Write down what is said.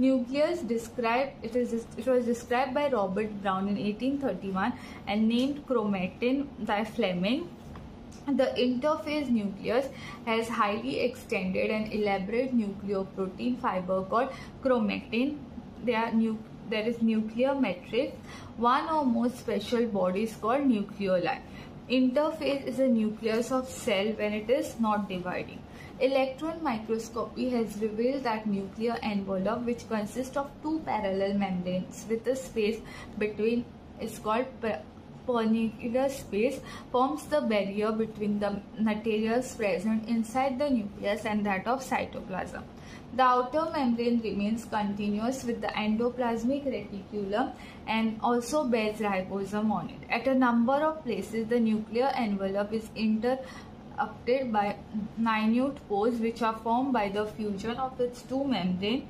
Nucleus described it is it was described by Robert Brown in 1831 and named chromatin by Flemming. The interphase nucleus has highly extended and elaborate nucleoprotein fiber called chromatin. Are there is nuclear matrix, one or more special bodies called nucleoli. Interphase is a nucleus of cell when it is not dividing. Electron microscopy has revealed that nuclear envelope which consists of two parallel membranes with a space between is called perinuclear space forms the barrier between the materials present inside the nucleus and that of cytoplasm. The outer membrane remains continuous with the endoplasmic reticulum and also bears ribosome on it. At a number of places, the nuclear envelope is interrupted by minute pores which are formed by the fusion of its two membranes